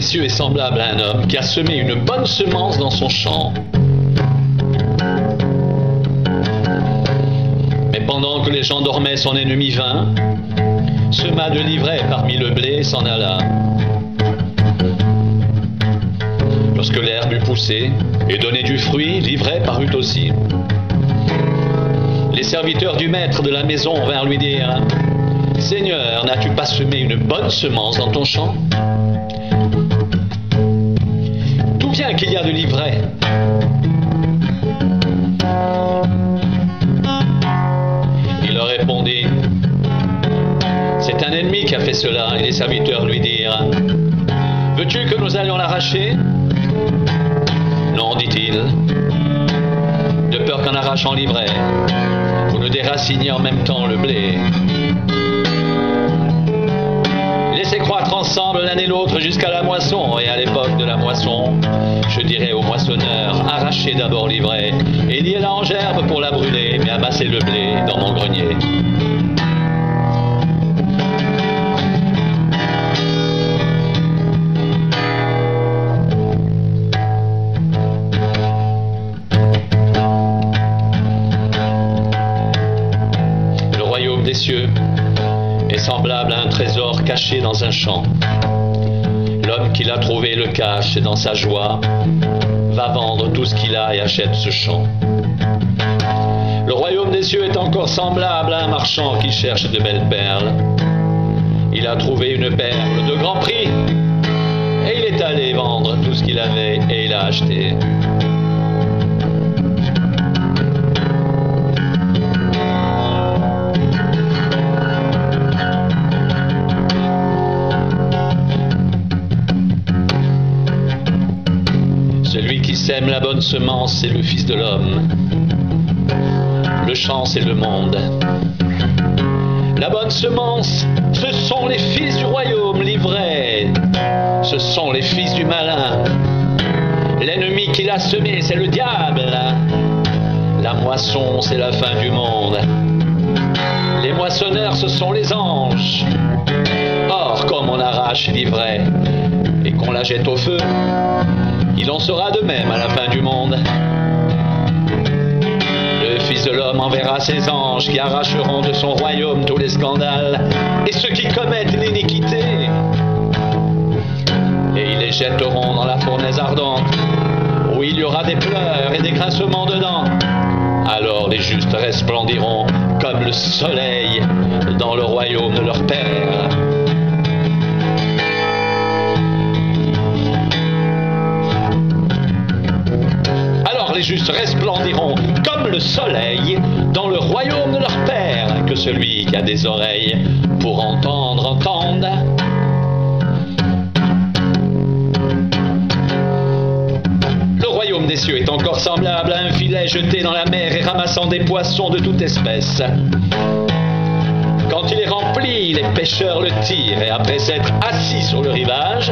cieux est semblable à un homme qui a semé une bonne semence dans son champ. Mais pendant que les gens dormaient, son ennemi vint, sema de l'ivraie parmi le blé s'en alla. Lorsque l'herbe eut poussé et donné du fruit, l'ivraie parut aussi. Les serviteurs du maître de la maison vinrent lui dire Seigneur, n'as-tu pas semé une bonne semence dans ton champ? L'ivraie Il leur répondit C'est un ennemi qui a fait cela. Et les serviteurs lui dirent Veux-tu que nous allions l'arracher? Non, dit-il, de peur qu'en arrachant l'ivraie, vous ne déraciniez en même temps le blé. Croître ensemble l'un et l'autre jusqu'à la moisson, et à l'époque de la moisson, je dirai au moissonneur, arrachez d'abord l'ivraie, et liez-la en gerbe pour la brûler, mais amassez le blé dans mon grenier. Le royaume des cieux semblable à un trésor caché dans un champ. L'homme qui l'a trouvé le cache et dans sa joie va vendre tout ce qu'il a et achète ce champ. Le royaume des cieux est encore semblable à un marchand qui cherche de belles perles. Il a trouvé une perle de grand prix et il est allé vendre tout ce qu'il avait et il a acheté. Sème la bonne semence, c'est le Fils de l'homme. Le champ, c'est le monde. La bonne semence, ce sont les fils du royaume livrés. Ce sont les fils du malin. L'ennemi qui l'a semé, c'est le diable. La moisson, c'est la fin du monde. Les moissonneurs, ce sont les anges. Or, comme on arrache l'ivraie et qu'on la jette au feu, il en sera de même à la fin du monde. Le Fils de l'homme enverra ses anges qui arracheront de son royaume tous les scandales et ceux qui commettent l'iniquité. Et ils les jetteront dans la fournaise ardente, où il y aura des pleurs et des grincements dedans. Alors les justes resplendiront comme le soleil dans le royaume de leur Père. Les justes resplendiront comme le soleil dans le royaume de leur Père. Que celui qui a des oreilles pour entendre, entende. Le royaume des cieux est encore semblable à un filet jeté dans la mer et ramassant des poissons de toute espèce. Quand il est rempli, les pêcheurs le tirent et après s'être assis sur le rivage,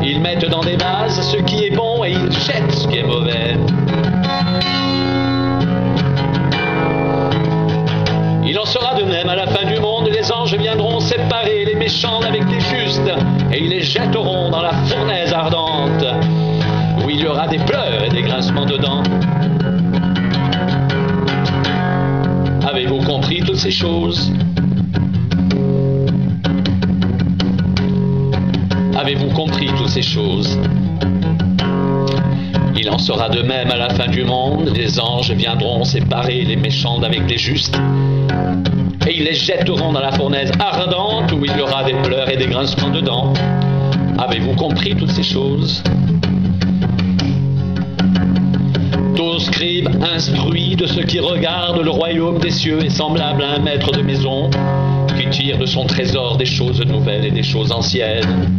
ils mettent dans des vases ce qui est bon et ils jettent ce qui est mauvais. Il en sera de même à la fin du monde, les anges viendront séparer les méchants avec les justes et ils les jetteront dans la fournaise ardente où il y aura des pleurs et des grincements de dents. Avez-vous compris toutes ces choses? Avez-vous compris toutes ces choses? Il en sera de même à la fin du monde, les anges viendront séparer les méchants d'avec les justes, et ils les jetteront dans la fournaise ardente où il y aura des pleurs et des grincements de dents. Avez-vous compris toutes ces choses? Tous scribes instruits de ceux qui regardent le royaume des cieux est semblable à un maître de maison qui tire de son trésor des choses nouvelles et des choses anciennes.